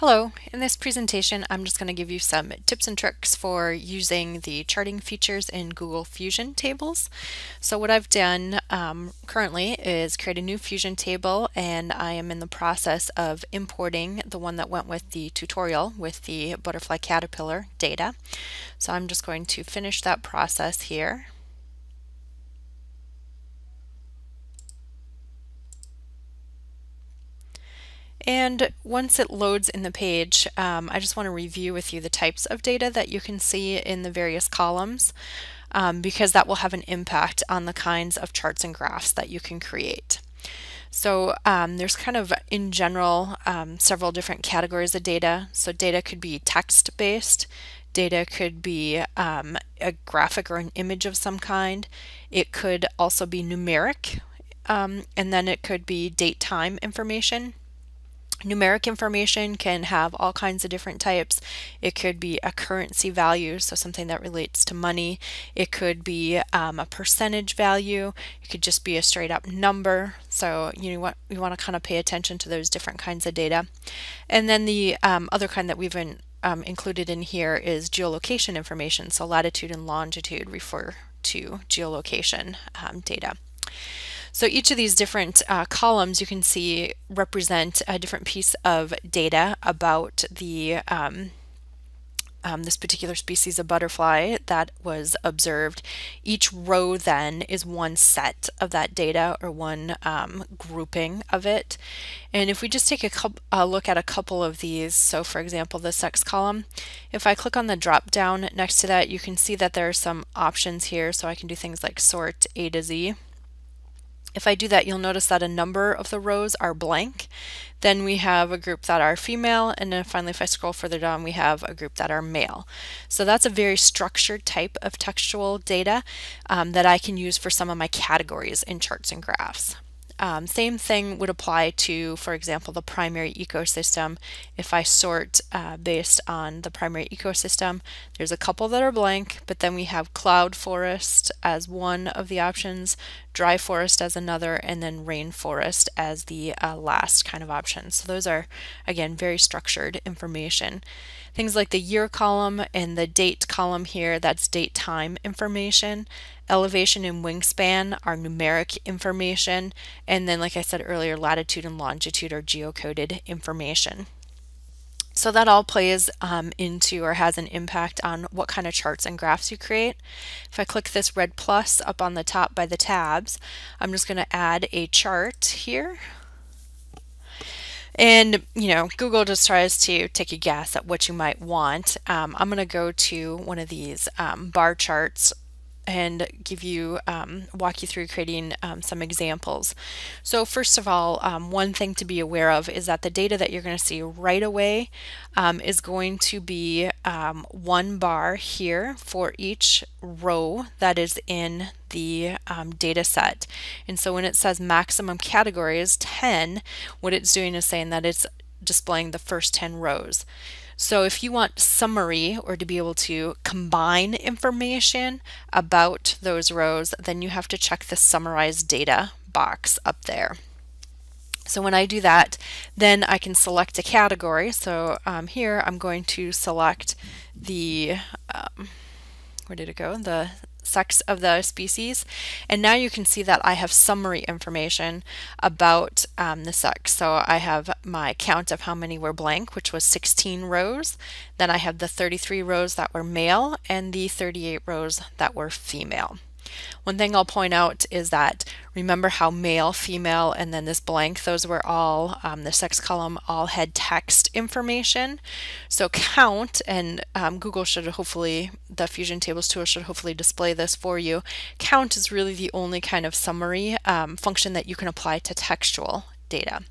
Hello, in this presentation I'm just going to give you some tips and tricks for using the charting features in Google Fusion tables. So what I've done um, currently is create a new Fusion table and I am in the process of importing the one that went with the tutorial with the butterfly caterpillar data. So I'm just going to finish that process here. And once it loads in the page, um, I just want to review with you the types of data that you can see in the various columns um, because that will have an impact on the kinds of charts and graphs that you can create. So um, there's kind of, in general, um, several different categories of data. So data could be text-based, data could be um, a graphic or an image of some kind. It could also be numeric, um, and then it could be date-time information. Numeric information can have all kinds of different types. It could be a currency value, so something that relates to money. It could be um, a percentage value. It could just be a straight up number. So you want you want to kind of pay attention to those different kinds of data. And then the um, other kind that we've been um, included in here is geolocation information. So latitude and longitude refer to geolocation um, data. So each of these different uh, columns you can see represent a different piece of data about the um, um, this particular species of butterfly that was observed. Each row then is one set of that data or one um, grouping of it. And if we just take a, a, look at a couple of these, so for example the sex column, if I click on the drop down next to that you can see that there are some options here so I can do things like sort A to Z. If I do that, you'll notice that a number of the rows are blank. Then we have a group that are female, and then finally if I scroll further down, we have a group that are male. So that's a very structured type of textual data um, that I can use for some of my categories in charts and graphs. Um, same thing would apply to, for example, the primary ecosystem. If I sort uh, based on the primary ecosystem, there's a couple that are blank, but then we have cloud forest as one of the options, dry forest as another, and then rainforest as the uh, last kind of option. So those are, again, very structured information. Things like the year column and the date column here, that's date time information. Elevation and wingspan are numeric information. And then, like I said earlier, latitude and longitude are geocoded information. So that all plays um, into or has an impact on what kind of charts and graphs you create. If I click this red plus up on the top by the tabs, I'm just going to add a chart here. And, you know, Google just tries to take a guess at what you might want. Um, I'm going to go to one of these um, bar charts and give you um, walk you through creating um, some examples. So first of all, um, one thing to be aware of is that the data that you're going to see right away um, is going to be um, one bar here for each row that is in the um, data set. And so when it says maximum category is 10, what it's doing is saying that it's displaying the first 10 rows. So if you want summary or to be able to combine information about those rows, then you have to check the summarize data box up there. So when I do that, then I can select a category. So um, here I'm going to select the, um, where did it go? The sex of the species. And now you can see that I have summary information about um, the sex. So I have my count of how many were blank, which was 16 rows. Then I have the 33 rows that were male and the 38 rows that were female. One thing I'll point out is that remember how male, female, and then this blank, those were all, um, the sex column all had text information. So count, and um, Google should hopefully, the Fusion Tables tool should hopefully display this for you. Count is really the only kind of summary um, function that you can apply to textual data.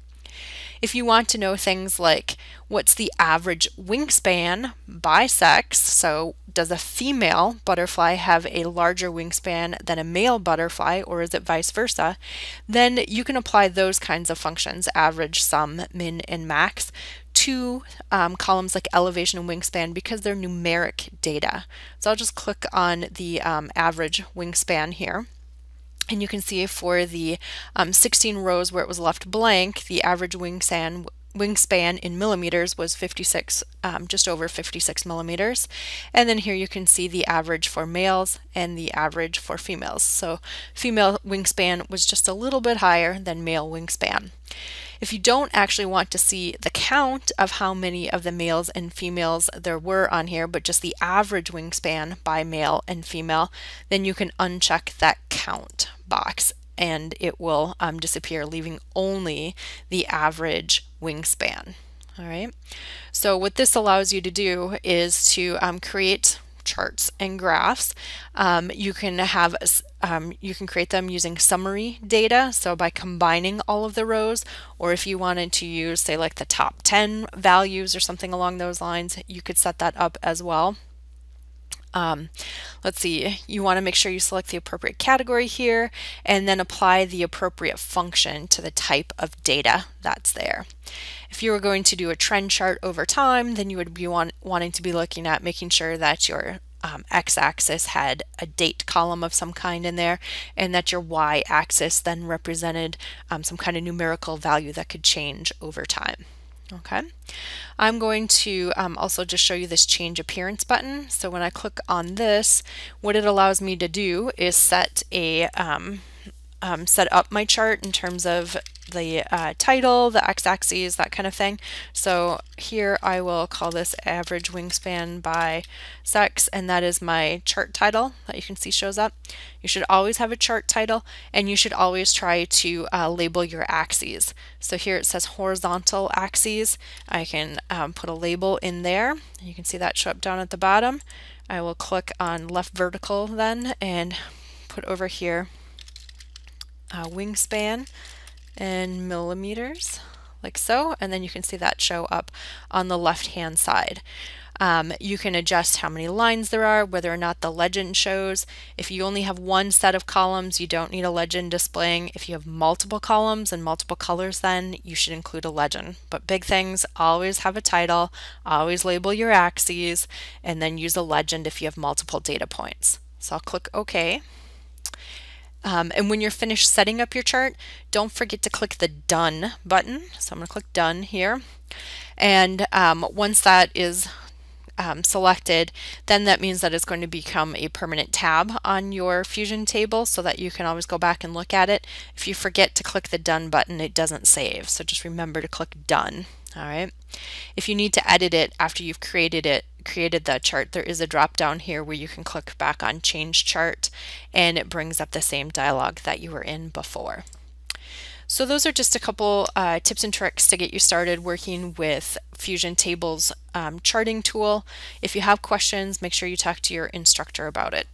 If you want to know things like what's the average wingspan by sex, so does a female butterfly have a larger wingspan than a male butterfly, or is it vice versa, then you can apply those kinds of functions, average, sum, min, and max, to um, columns like elevation and wingspan because they're numeric data. So I'll just click on the um, average wingspan here. And you can see for the um, 16 rows where it was left blank, the average wingspan wingspan in millimeters was 56, um, just over 56 millimeters. And then here you can see the average for males and the average for females. So female wingspan was just a little bit higher than male wingspan. If you don't actually want to see the count of how many of the males and females there were on here, but just the average wingspan by male and female, then you can uncheck that count box and it will um, disappear, leaving only the average wingspan. All right. So what this allows you to do is to um, create charts and graphs. Um, you can have um, you can create them using summary data, so by combining all of the rows, or if you wanted to use, say, like the top 10 values or something along those lines, you could set that up as well. Um, let's see, you want to make sure you select the appropriate category here and then apply the appropriate function to the type of data that's there. If you were going to do a trend chart over time, then you would be want, wanting to be looking at making sure that your um, x-axis had a date column of some kind in there and that your y-axis then represented um, some kind of numerical value that could change over time. Okay, I'm going to um, also just show you this change appearance button. So when I click on this, what it allows me to do is set a um, um, set up my chart in terms of the uh, title, the x-axis, that kind of thing. So here I will call this average wingspan by sex, and that is my chart title that you can see shows up. You should always have a chart title, and you should always try to uh, label your axes. So here it says horizontal axes. I can um, put a label in there. You can see that show up down at the bottom. I will click on left vertical then and put over here uh, wingspan in millimeters like so and then you can see that show up on the left hand side. Um, you can adjust how many lines there are, whether or not the legend shows. If you only have one set of columns, you don't need a legend displaying. If you have multiple columns and multiple colors, then you should include a legend. But big things, always have a title, always label your axes, and then use a legend if you have multiple data points. So I'll click OK. Um, and when you're finished setting up your chart, don't forget to click the Done button. So I'm going to click Done here. And um, once that is um, selected, then that means that it's going to become a permanent tab on your Fusion table so that you can always go back and look at it. If you forget to click the Done button, it doesn't save. So just remember to click Done. All right. If you need to edit it after you've created it, created the chart, there is a drop down here where you can click back on Change Chart and it brings up the same dialog that you were in before. So those are just a couple uh, tips and tricks to get you started working with Fusion Tables um, charting tool. If you have questions, make sure you talk to your instructor about it.